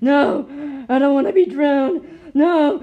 No, I don't want to be drowned. No.